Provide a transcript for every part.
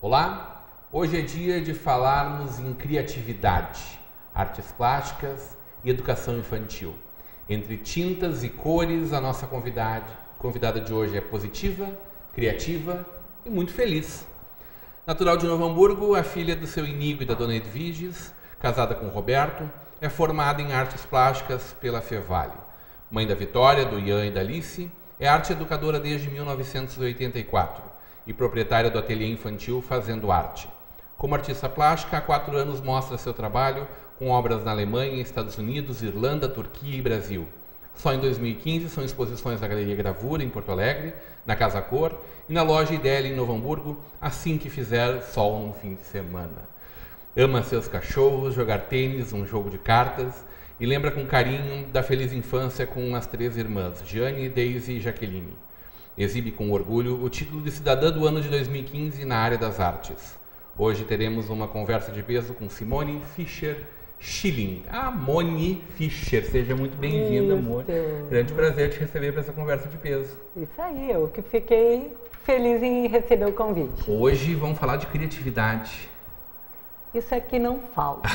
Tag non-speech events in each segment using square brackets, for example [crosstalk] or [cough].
Olá, hoje é dia de falarmos em criatividade, artes plásticas e educação infantil. Entre tintas e cores, a nossa convidada, de hoje é positiva, criativa e muito feliz. Natural de Novo Hamburgo, a filha do seu Inigo e da dona Edviges, casada com Roberto, é formada em artes plásticas pela Fevale. Mãe da Vitória, do Ian e da Alice, é arte educadora desde 1984 e proprietária do ateliê infantil Fazendo Arte. Como artista plástica, há quatro anos mostra seu trabalho com obras na Alemanha, Estados Unidos, Irlanda, Turquia e Brasil. Só em 2015 são exposições na Galeria Gravura, em Porto Alegre, na Casa Cor e na loja Idélia, em Novo Hamburgo, assim que fizer sol num fim de semana. Ama seus cachorros, jogar tênis, um jogo de cartas e lembra com carinho da feliz infância com as três irmãs, Jane, Daisy e Jaqueline exibe com orgulho o título de cidadã do ano de 2015 na área das artes. Hoje teremos uma conversa de peso com Simone Fischer Schilling. A Moni Fischer, seja muito bem-vinda, amor. Grande prazer te receber para essa conversa de peso. Isso aí, eu que fiquei feliz em receber o convite. Hoje vamos falar de criatividade. Isso aqui não falta.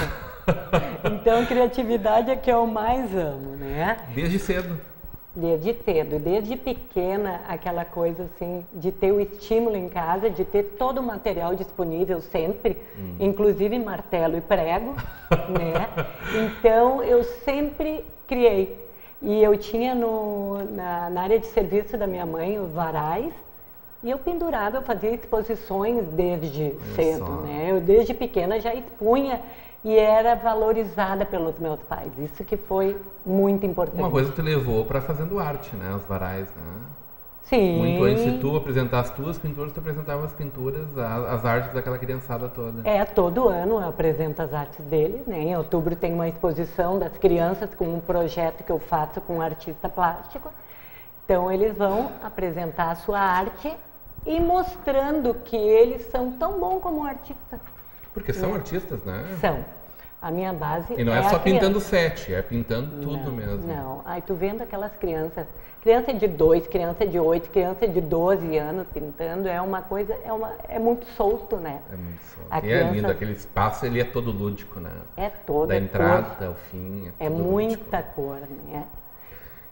[laughs] então, criatividade é que eu mais amo, né? Desde cedo. Desde cedo, desde pequena, aquela coisa assim, de ter o estímulo em casa, de ter todo o material disponível sempre, hum. inclusive martelo e prego, [laughs] né? Então, eu sempre criei. E eu tinha no, na, na, área de serviço da minha mãe os varais, e eu pendurava, eu fazia exposições desde cedo, né? Eu desde pequena já expunha e era valorizada pelos meus pais. Isso que foi muito importante. Uma coisa que te levou para fazendo arte, né? Os varais, né? Sim. Muito antes de tu apresentar as tuas pinturas, tu apresentava as pinturas, as artes daquela criançada toda. É, todo ano eu apresento as artes deles, né? Em outubro tem uma exposição das crianças com um projeto que eu faço com um artista plástico. Então eles vão apresentar a sua arte e mostrando que eles são tão bons como artista. Porque são é. artistas, né? São. A minha base E não é, é só pintando sete, é pintando não, tudo mesmo. Não, aí tu vendo aquelas crianças, criança de dois, criança de oito, criança de 12 anos pintando, é uma coisa, é, uma, é muito solto, né? É muito solto. A e criança, é lindo, aquele espaço ele é todo lúdico, né? É todo. Da entrada ao fim. É, é muita lúdico. cor, né?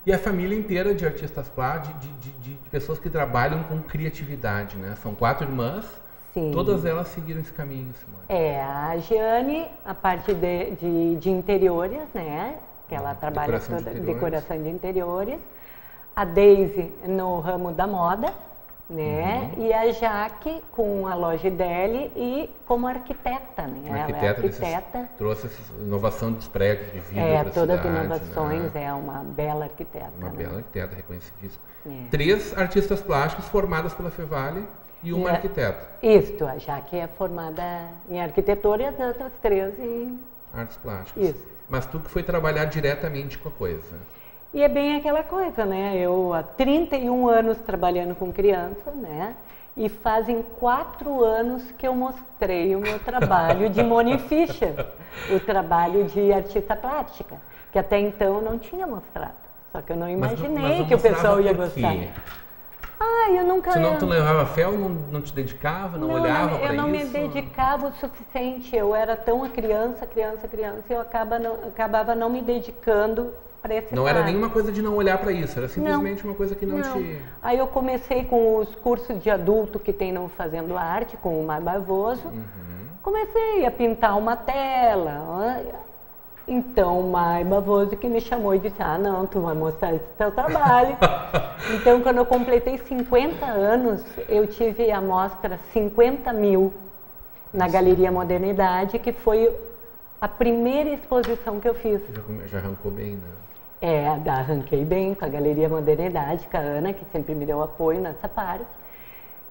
E a família inteira de artistas plásticos, de, de, de, de pessoas que trabalham com criatividade, né? São quatro irmãs Sim. Todas elas seguiram esse caminho, Simone. É, a Giane, a parte de, de, interiores, né? Que ela trabalha decoração toda de decoração de interiores. A Daisy no ramo da moda, né? Uhum. E a Jaque com a loja dele e como arquiteta, né? Uma arquiteta, ela é arquiteta. Desses, trouxe essa inovação dos prédios de vida É, todas as inovações, né? é uma bela arquiteta. Uma né? bela arquiteta, reconhecidíssima. É. Três artistas plásticos formadas pela Fevale e uma e arquiteta. Isso, a Jaque é formada em arquitetura e as outras três em artes plásticas. Isso. Mas tu que foi trabalhar diretamente com a coisa. E é bem aquela coisa, né? Eu há 31 anos trabalhando com criança, né? E fazem quatro anos que eu mostrei o meu trabalho de Moni [laughs] Fischer, o trabalho de artista plástica, que até então eu não tinha mostrado. Só que eu não imaginei mas, mas que o pessoal ia gostar. Ah, eu nunca. Você não tu levava fé ou não, não te dedicava, não, não olhava para isso? Eu não me dedicava o suficiente. Eu era tão a criança, criança, criança, e eu acaba não, acabava não me dedicando Não era nenhuma coisa de não olhar para isso, era simplesmente não, uma coisa que não, não, te. Aí eu comecei com os cursos de adulto que tem no Fazendo Arte, com o Mar Barboso. Uhum. Comecei a pintar uma tela. Então, o Mai Bavoso que me chamou e disse, ah, não, tu vai mostrar esse teu trabalho. [laughs] então, quando eu completei 50 anos, eu tive a mostra 50 mil na Galeria Modernidade, que foi a primeira exposição que eu fiz. Já, já arrancou bem, né? É, arranquei bem com a Galeria Modernidade, com a Ana, que sempre me deu apoio nessa parte.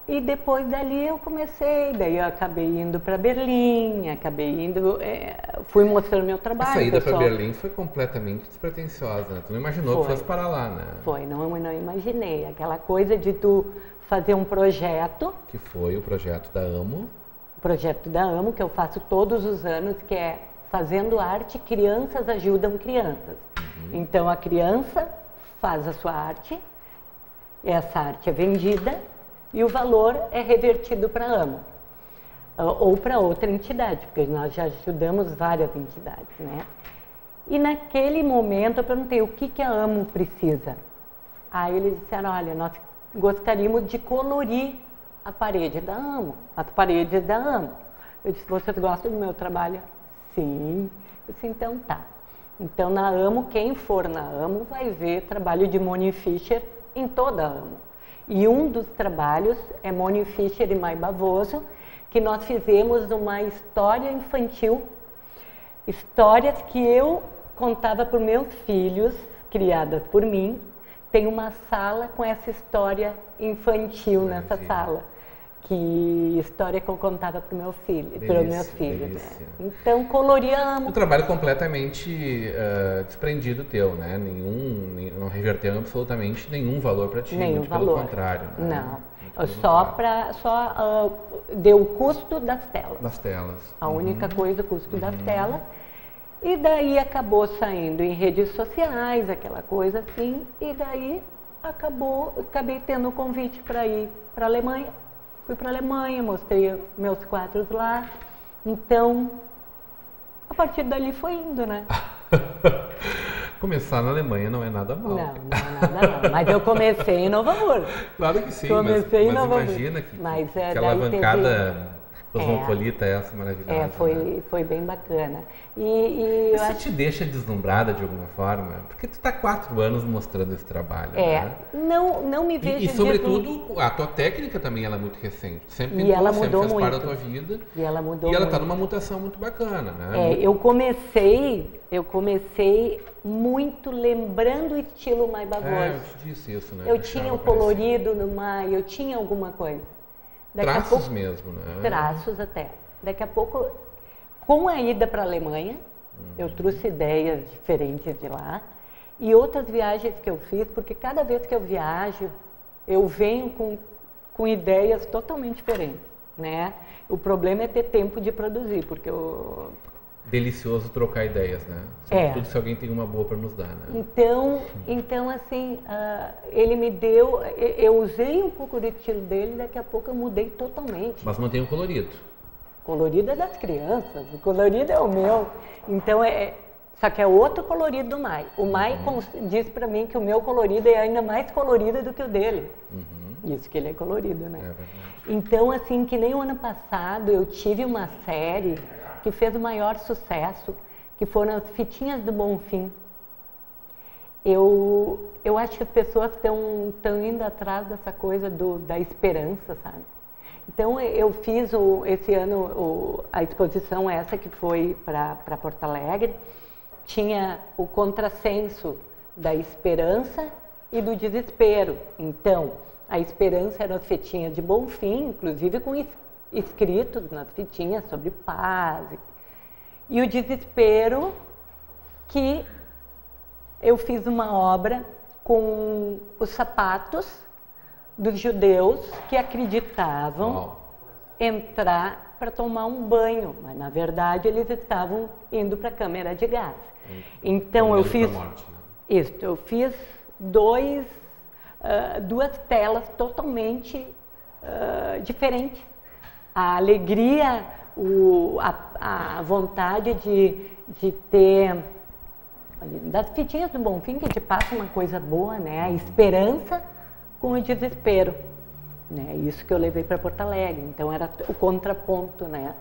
E depois dali eu comecei, daí eu acabei indo para Berlim, acabei indo, é, fui mostrando meu trabalho. A saída para. Berlim foi completamente despretensiosa, né? Tu não imaginou Foi. que fosse parar lá, né? Foi, não, não imaginei. Aquela coisa de tu fazer um projeto, Que foi o projeto da Amo. o projeto da AMO, que eu faço todos os anos, que é Fazendo Arte, Crianças Ajudam Crianças. Então a criança faz a sua arte, essa arte é vendida e o valor é revertido para a AMO. Ah, Ou para outra entidade, porque nós já ajudamos várias entidades, né? E naquele momento eu perguntei o que, que a AMO precisa. Aí eles disseram, olha, nós gostaríamos de colorir a parede da AMO, as paredes da AMO. Eu disse, vocês gostam do meu trabalho? Sim. Eu disse, então tá. Então na AMO, quem for na AMO vai ver trabalho de Moni Fischer em toda a AMO. E um dos trabalhos é Moni Fischer e Mai Bavoso, que nós fizemos uma história infantil histórias que eu contava para meus filhos, criadas por mim. Tem uma sala com essa história infantil nessa sala. Que história que eu contava para meu filho, para os meus Delícia, filhos. né? delícia. Então, coloria Um trabalho completamente ah, desprendido teu, né? Nenhum, não reverteu absolutamente nenhum valor para ti, Nenhum muito valor. pelo contrário. né? Não. Muito Só para. Só ah, deu o custo das telas. Das telas. A única coisa, o custo das telas. E daí acabou saindo em redes sociais, aquela coisa assim. E daí acabou, acabei tendo o convite para ir para a Alemanha. Fui para a Alemanha, mostrei meus quadros lá. Então, a partir dali foi indo, né? [laughs] Começar na Alemanha não é nada mal. Não, não é nada não. Mas eu comecei em Novo Hamburgo. Claro que sim, mas, Comecei em mas Nova imagina que, Mas, é, que alavancada cosmopolita é essa maravilhosa. É, foi, né? foi bem bacana. E, e eu Isso acho te deixa deslumbrada de alguma forma? Porque tu tá quatro anos mostrando esse trabalho, é, né? não, não me vejo E, e sobretudo, a tua técnica também ela é muito recente. Sempre E ela sempre mudou fez parte da muito. tua vida. E ela mudou E ela muito. tá numa mutação muito bacana, né? É, Muito- eu comecei, eu comecei muito lembrando o estilo Mai É, eu te disse isso, né? eu Que tinha o colorido no Mai, eu tinha alguma coisa. Daqui Traços pouco, mesmo, né? traços até. Daqui a pouco, com a ida para a Alemanha, eu trouxe ideias diferentes de lá e outras viagens que eu fiz, porque cada vez que eu viajo, eu venho com, com ideias totalmente diferentes, né? O problema é ter tempo de produzir, porque eu, Delicioso trocar ideias, né? É. Sobretudo se alguém tem uma boa para nos dar, né? Então, então assim, ah, ele me deu, eu, usei um pouco do estilo dele, daqui a pouco eu mudei totalmente. Mas mantém o colorido. colorido é das crianças, o colorido é o meu. Então é, só que é outro colorido do Mai. O Mai cons- diz para mim que o meu colorido é ainda mais colorido do que o dele. Isso que ele é colorido, né? É verdade. Então, assim, que nem o ano passado eu tive uma série que fez o maior sucesso, que foram as Fitinhas do Bonfim. Eu, eu acho que as pessoas estão indo atrás dessa coisa do, da esperança, sabe? Então, eu fiz o, esse ano o, a exposição essa que foi para Porto Alegre, tinha o contrassenso da esperança e do desespero. Então, a esperança eram as fitinhas de Bonfim, inclusive com es- escritos nas fitinhas sobre paz. E o desespero que eu fiz uma obra com os sapatos dos judeus que acreditavam Uau. entrar para tomar um banho, mas na verdade eles estavam indo para a câmera de gás. Então eu fiz morte, né? isso, eu fiz dois, ah, duas telas totalmente ah, diferentes. A alegria, o, a, a vontade de, de ter das fitinhas do Bonfim que te passa uma coisa boa, né? A esperança com o desespero, né? Isso que eu levei para Porto Alegre. Então era o contraponto, né?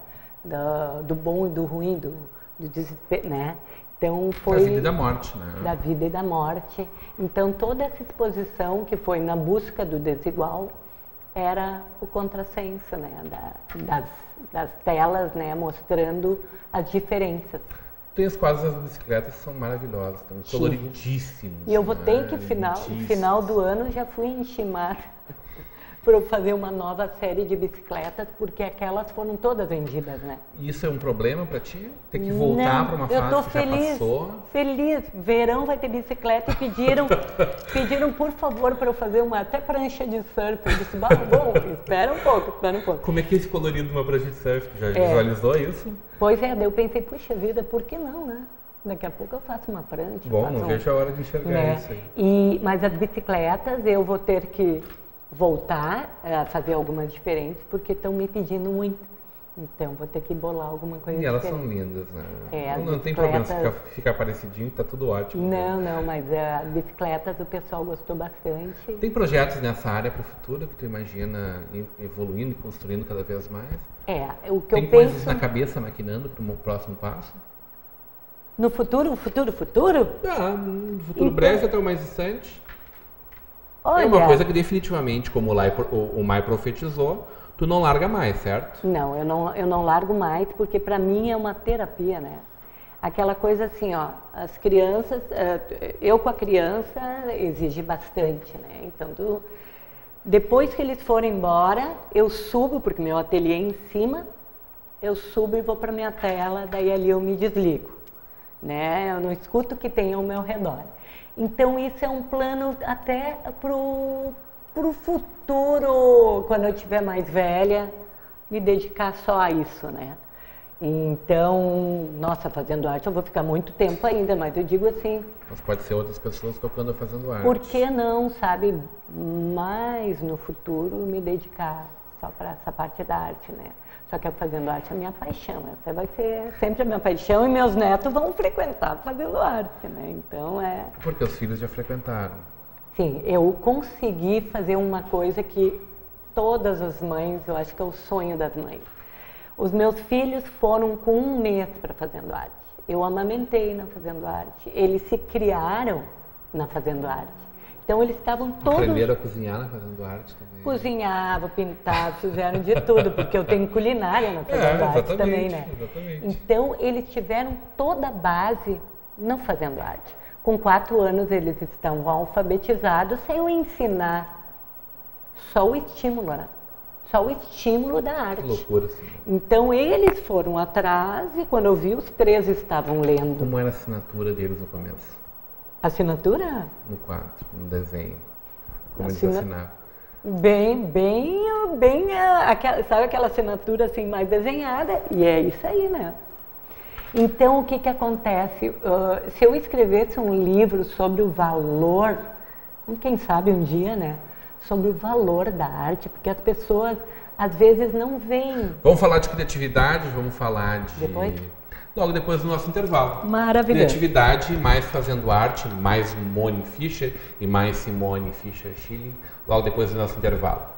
Da- do bom e do ruim, do, do desespero, né? Então foi Da vida e da morte, né? da vida e da morte. Então toda essa exposição que foi na busca do desigual era o contrassenso, né? Da- das, das telas, né? Mostrando as diferenças. Tem os quadros das bicicletas que são maravilhosos, estão coloridíssimos. E eu vou ter né? que, final, final do ano, já fui em Shimar para eu fazer uma nova série de bicicletas, porque aquelas foram todas vendidas, né? Isso é um problema para ti? Ter que voltar para uma fase eu tô que feliz, já passou? Feliz. Verão vai ter bicicleta e pediram, [laughs] pediram por favor para eu fazer uma até prancha de surf. Eu disse, bom, espera um pouco, espera um pouco. Como é que é esse colorido de uma prancha de surf? Já é. visualizou isso? Pois é, daí eu pensei, puxa vida, por que não, né? Daqui a pouco eu faço uma prancha. Bom, não um... vejo a hora de enxergar né? isso aí. E, mas as bicicletas eu vou ter que voltar a fazer algumas diferentes porque estão me pedindo muito. Então vou ter que bolar alguma coisa E elas diferente. são lindas, né? É, não, não tem problema ficar, ficar parecidinho, tá tudo ótimo. Não, né? não, mas a bicicleta do pessoal gostou bastante. Tem projetos nessa área para o futuro que tu imagina evoluindo e construindo cada vez mais? É, o que tem eu coisas penso... na cabeça maquinando para o próximo passo? No futuro, futuro, futuro? Ah, no futuro então... breve até o mais distante. Olha, é uma coisa que definitivamente, como o, Mai profetizou, tu não larga mais, certo? Não, eu não, eu não largo mais, porque para mim é uma terapia, né? Aquela coisa assim, ó, as crianças, eh, eu com a criança exige bastante, né? Então, tu, depois que eles forem embora, eu subo, porque meu ateliê é em cima, eu subo e vou para minha tela, daí ali eu me desligo, né? Eu não escuto o que tem ao meu redor. Então isso é um plano até para o futuro, quando eu estiver mais velha, me dedicar só a isso, né? Então, nossa, fazendo arte eu vou ficar muito tempo ainda, mas eu digo assim. Mas pode ser outras pessoas tocando fazendo arte. Por que não, sabe, mais no futuro me dedicar só para essa parte da arte, né? Só que fazendo arte é a minha paixão, essa vai ser sempre a minha paixão e meus netos vão frequentar fazendo arte, né? Então é. Porque os filhos já frequentaram. Sim, eu consegui fazer uma coisa que todas as mães, eu acho que é o sonho das mães. Os meus filhos foram com um mês para fazendo arte. Eu amamentei na fazendo arte. Eles se criaram na fazendo arte. Então eles estavam todos. Aprenderam a cozinhar na Fazendo Arte também. Cozinhavam, pintavam, fizeram de tudo, porque eu tenho culinária na Fazendo é, Arte também, né? Exatamente. Então eles tiveram toda a base não Fazendo Arte. Com quatro anos eles estão alfabetizados sem eu ensinar só o estímulo, né? Só o estímulo da arte. Que loucura, sim. Então eles foram atrás e quando eu vi os três estavam lendo. Como era a assinatura deles no começo? Assinatura? No quadro, no desenho. Como Assina... eles assinavam. Bem, bem, bem, aquela, sabe aquela assinatura assim mais desenhada? E é isso aí, né? Então, o que que acontece? Uh, se eu escrevesse um livro sobre o valor, quem sabe um dia, né? Sobre o valor da arte, porque as pessoas às vezes não veem. Vamos falar de criatividade, vamos falar de. Depois? Logo depois do nosso intervalo. Maravilhoso. Criatividade, mais fazendo arte, mais Moni Fischer e mais Simone Fischer Schilling, logo depois do nosso intervalo.